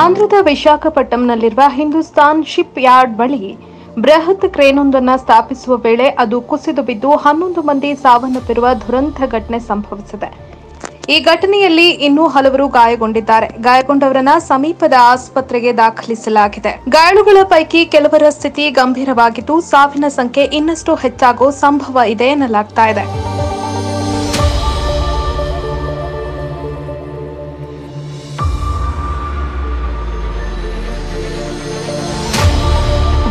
ಆಂಧ್ರದ ವಿಶಾಖಪಟ್ಟಣಂನಲ್ಲಿರುವ Hindustan ship yard ಬಳಿ ಬೃಹತ್ ಕ್ರೇನೊಂದನ್ನು ಸ್ಥಾಪಿಸುವ ವೇಳೆ ಅದು ಕುಸಿದು ಬಿದ್ದು ಹನ್ನೊಂದು ಮಂದಿ ಸಾವನ್ನಪ್ಪಿರುವ ದುರಂತ ಘಟನೆ ಸಂಭವಿಸಿದೆ. ಈ ಘಟನೆಯಲ್ಲಿ ಇನ್ನೂ ಹಲವರು ಗಾಯಗೊಂಡಿದ್ದಾರೆ. ಗಾಯಗೊಂಡವರನ್ನ ಸಮೀಪದ ಆಸ್ಪತ್ರೆಗೆ ದಾಖಲಿಸಲಾಗಿದೆ. ಗಾಯಾಳುಗಳ ಪೈಕಿ ಕೆಲವರ ಸ್ಥಿತಿ ಗಂಭೀರವಾಗಿದ್ದು ಸಾವಿನ ಸಂಖ್ಯೆ ಇನ್ನಷ್ಟು ಹೆಚ್ಚಾಗೋ ಸಂಭವ ಇದೆ ಎನ್ನಲಾಗ್ತಾ ಇದೆ.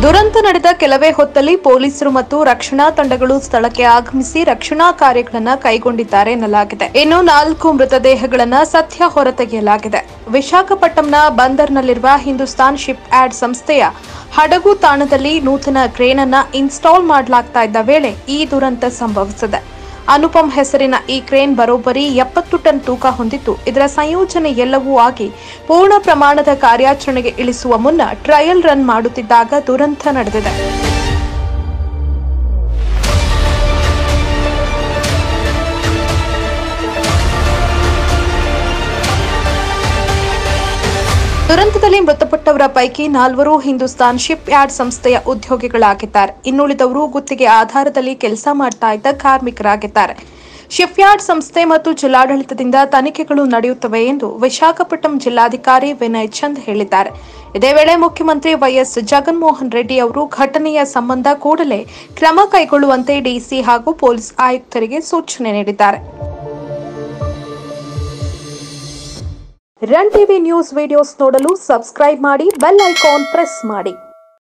ದುರಂತ ನಡೆದ ಕೆಲವೇ ಹೊತ್ತಲ್ಲಿ ಪೊಲೀಸರು ಮತ್ತು ರಕ್ಷಣಾ ತಂಡಗಳು ಸ್ಥಳಕ್ಕೆ ಆಗಮಿಸಿ ರಕ್ಷಣಾ ಕಾರ್ಯಗಳನ್ನು ಕೈಗೊಂಡಿದ್ದಾರೆ ಎನ್ನಲಾಗಿದೆ. ಇನ್ನು ನಾಲ್ಕು ಮೃತದೇಹಗಳನ್ನು ಸತ್ಯ ಹೊರತೆಗೆಯಲಾಗಿದೆ. ವಿಶಾಖಪಟ್ಟಣಂನ ಬಂದರ್ನಲ್ಲಿರುವ ಹಿಂದೂಸ್ತಾನ್ ಶಿಪ್ ಆಡ್ ಸಂಸ್ಥೆಯ ಹಡಗು ತಾಣದಲ್ಲಿ ನೂತನ ಕ್ರೇನ್ ಅನ್ನ ಇನ್ಸ್ಟಾಲ್ ಮಾಡಲಾಗ್ತಾ ಇದ್ದ ವೇಳೆ ಈ ದುರಂತ ಸಂಭವಿಸಿದೆ. ಅನುಪಮ್ ಹೆಸರಿನ ಈ ಕ್ರೇನ್ ಬರೋಬ್ಬರಿ ಎಪ್ಪತ್ತು ಟನ್ ತೂಕ ಹೊಂದಿತ್ತು ಇದರ ಸಂಯೋಜನೆ ಎಲ್ಲವೂ ಆಗಿ ಪೂರ್ಣ ಪ್ರಮಾಣದ ಕಾರ್ಯಾಚರಣೆಗೆ ಇಳಿಸುವ ಮುನ್ನ ಟ್ರಯಲ್ ರನ್ ಮಾಡುತ್ತಿದ್ದಾಗ ದುರಂತ ನಡೆದಿದೆ. ದುರಂತದಲ್ಲಿ ಮೃತಪಟ್ಟವರ ಪೈಕಿ ನಾಲ್ವರು ಹಿಂದೂಸ್ತಾನ್ ಶಿಪ್ ಯಾರ್ಡ್ ಸಂಸ್ಥೆಯ ಉದ್ಯೋಗಿಗಳಾಗಿದ್ದಾರೆ. ಇನ್ನುಳಿದವರು ಗುತ್ತಿಗೆ ಆಧಾರದಲ್ಲಿ ಕೆಲಸ ಮಾಡ್ತಾ ಇದ್ದ ಕಾರ್ಮಿಕರಾಗಿದ್ದಾರೆ. ಶಿಪ್ ಯಾರ್ಡ್ ಸಂಸ್ಥೆ ಮತ್ತು ಜಿಲ್ಲಾಡಳಿತದಿಂದ ತನಿಖೆಗಳು ನಡೆಯುತ್ತವೆ ಎಂದು ವಿಶಾಖಪಟ್ಟಣಂ ಜಿಲ್ಲಾಧಿಕಾರಿ ವಿನಯ್ ಚಂದ್ ಹೇಳಿದ್ದಾರೆ. ಇದೇ ವೇಳೆ ಮುಖ್ಯಮಂತ್ರಿ ವೈಎಸ್ ಜಗನ್ಮೋಹನ್ ರೆಡ್ಡಿ ಅವರು ಘಟನೆಯ ಸಂಬಂಧ ಕೂಡಲೇ ಕ್ರಮ ಕೈಗೊಳ್ಳುವಂತೆ ಡಿಸಿ ಹಾಗೂ ಪೊಲೀಸ್ ಆಯುಕ್ತರಿಗೆ ಸೂಚನೆ ನೀಡಿದ್ದಾರೆ. ರನ್ ಟಿವಿ ನ್ಯೂಸ್ ವಿಡಿಯೋಸ್ ನೋಡಲು ಸಬ್ಸ್ಕ್ರೈಬ್ ಮಾಡಿ ಬೆಲ್ ಐಕಾನ್ ಪ್ರೆಸ್ ಮಾಡಿ.